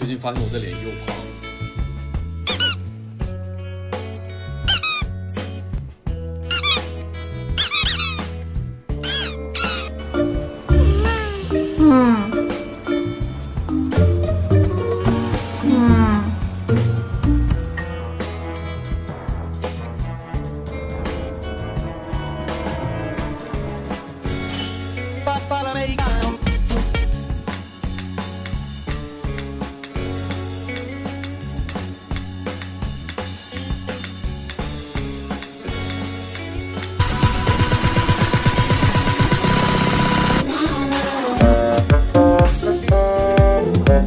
最近发现我的脸又胖了。如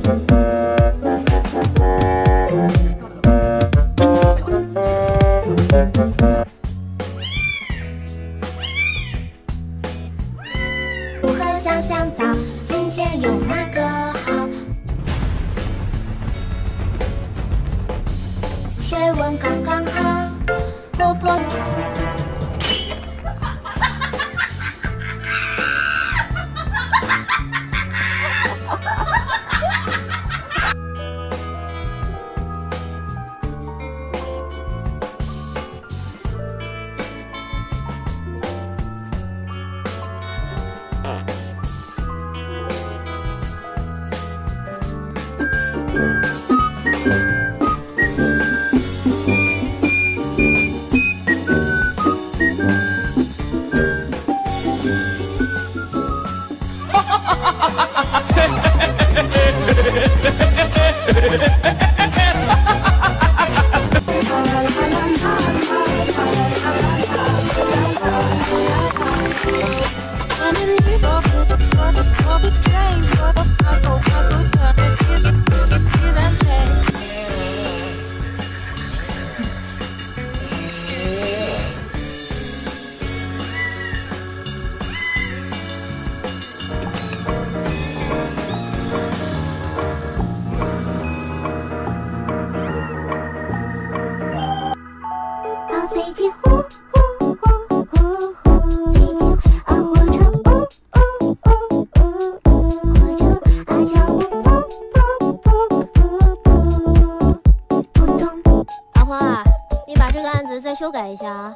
何想象早？今天有哪个好？水温刚 Ha ha ha ha! Train, 你把这个案子再修改一下啊。